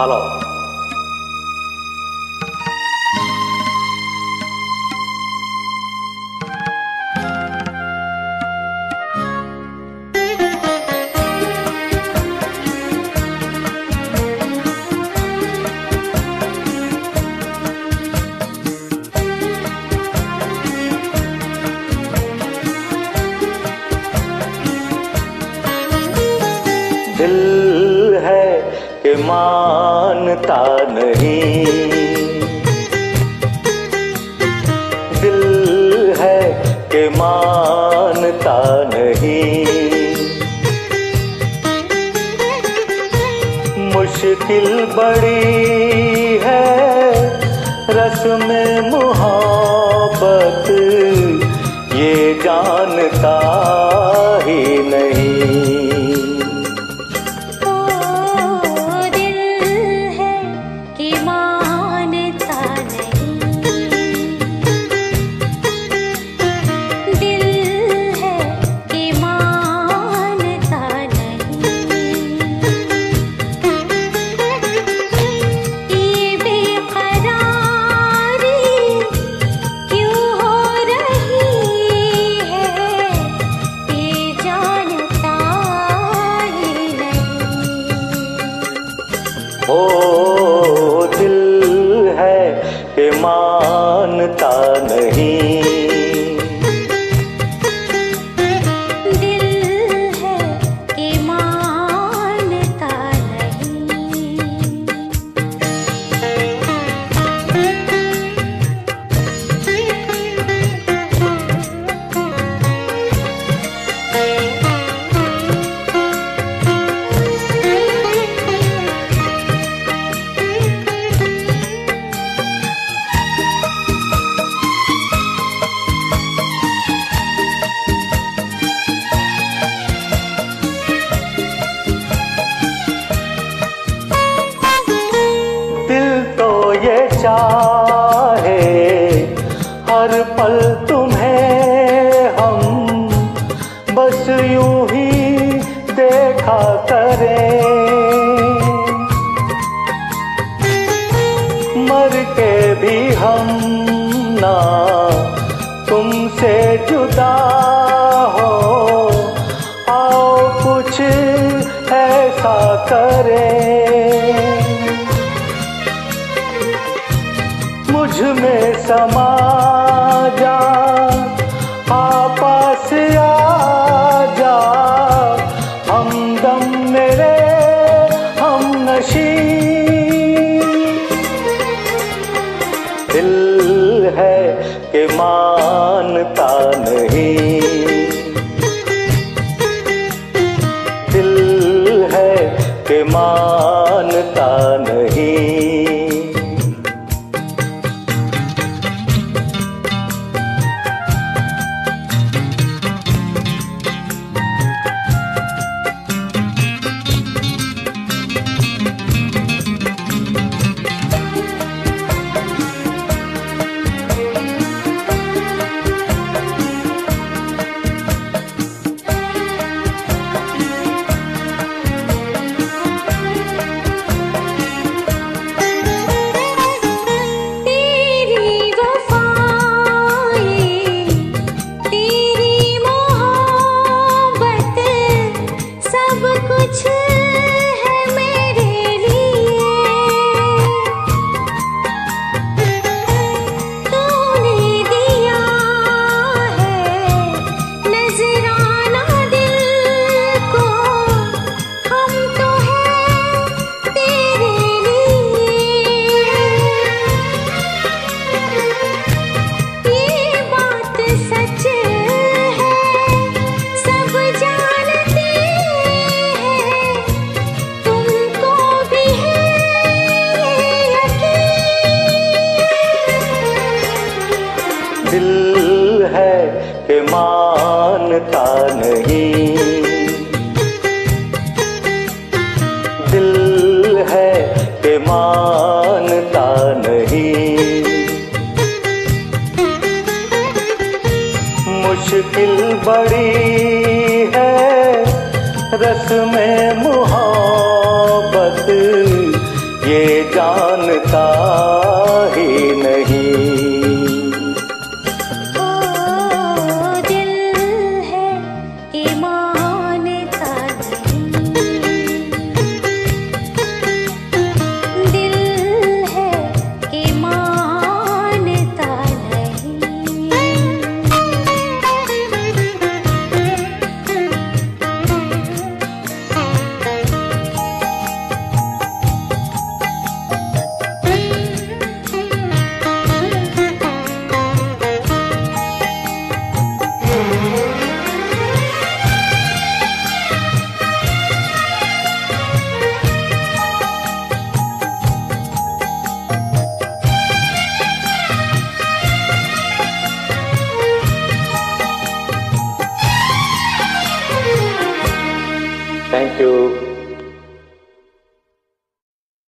Hello दिल है मानता नहीं। दिल है कि मानता नहीं। मुश्किल बड़ी है रस्म मोहब्बत ये जानता ओ दिल है कि मानता नहीं। चाहे, हर पल तुम्हें हम बस यूँ ही देखा करें। मर के भी हम ना तुमसे जुदा हो, आओ कुछ ऐसा करें। मुझमें समा जा, आपस आ जा। हमदम मेरे हम नशी दिल है कि मानता नहीं। दिल है कि मानता 去。मानता नहीं। दिल है कि मानता नहीं। मुश्किल बड़ी है रस्म 就